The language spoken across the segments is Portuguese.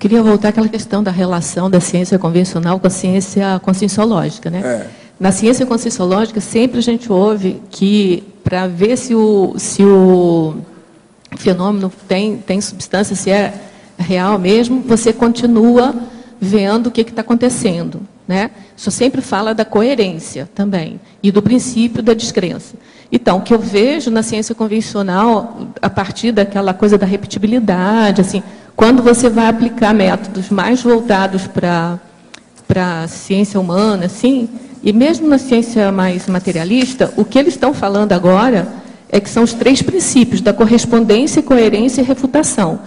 queria voltar àquela questão da relação da ciência convencional com a ciência conscienciológica. Né? É. Na ciência conscienciológica, sempre a gente ouve que, para ver se o, se o fenômeno tem, tem substância, se é real mesmo, você continua vendo o que está acontecendo. Né? Isso sempre fala da coerência também, e do princípio da descrença. Então, o que eu vejo na ciência convencional, a partir daquela coisa da repetibilidade, assim, quando você vai aplicar métodos mais voltados para a ciência humana, assim, e mesmo na ciência mais materialista, o que eles estão falando agora é que são os três princípios da correspondência, coerência e refutação.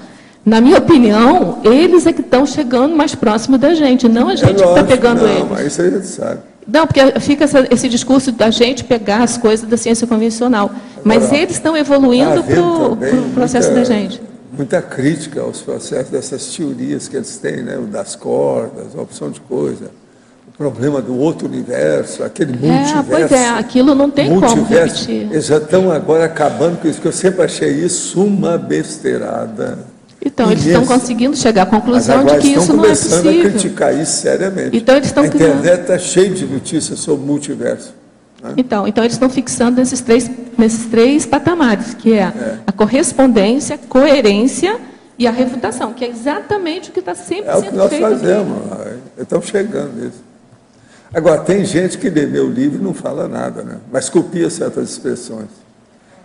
Na minha opinião, eles é que estão chegando mais próximo da gente, não a gente que está pegando não, eles. Mas isso aí a gente sabe. Não, porque fica essa- esse discurso da gente pegar as coisas da ciência convencional. Mas Agora, eles estão evoluindo para o processo muita- da gente. Muita crítica aos processos dessas teorias que eles têm, né? o das cordas, a opção de coisa, o problema do outro universo, aquele multiverso. É, pois é, aquilo não tem como repetir. Eles já estão agora acabando com isso, que eu sempre achei isso uma besteirada. Então, eles estão conseguindo chegar à conclusão de que estão isso não é começando a possível. criticar isso seriamente. Então, eles estão a internet está cheia de notícias sobre multiverso. né? Então, então eles estão fixando nesses três, nesses três patamares, que é, a correspondência, coerência e a refutação, que é exatamente o que está sempre É o que sendo nós feito. aqui. fazemos. Estamos chegando nisso. Agora, tem gente que lê meu livro e não fala nada, né? mas copia certas expressões.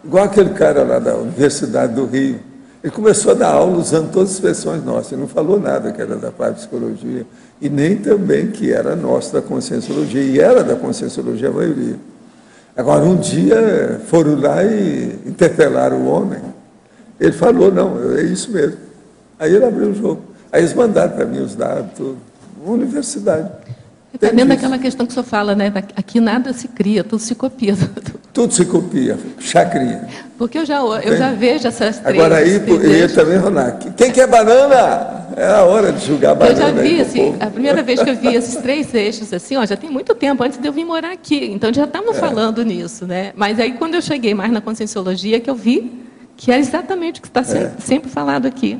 Igual aquele cara lá da Universidade do Rio. Ele começou a dar aula usando todas as expressões nossas. Ele não falou nada que era da parapsicologia e nem também que era nosso da conscienciologia. E era da conscienciologia a maioria. Agora, um dia foram lá e interpelaram o homem. Ele falou, não, é isso mesmo. Aí ele abriu o jogo. Aí eles mandaram para mim os dados, tudo. Universidade. Tem dentro disso. daquela questão que o senhor fala, né? Aqui nada se cria, tudo se copia. Tudo se copia, chacrinha. Porque eu já, eu já vejo essas três. Agora aí, e eixos. também, Ronak, quem quer banana? É a hora de julgar Eu banana. já vi, assim, a primeira vez que eu vi esses três eixos, assim, ó, já tem muito tempo, antes de eu vir morar aqui. Então já estavam É. falando nisso, né? Mas aí quando eu cheguei mais na conscienciologia, que eu vi que era exatamente o que está É. sempre falado aqui.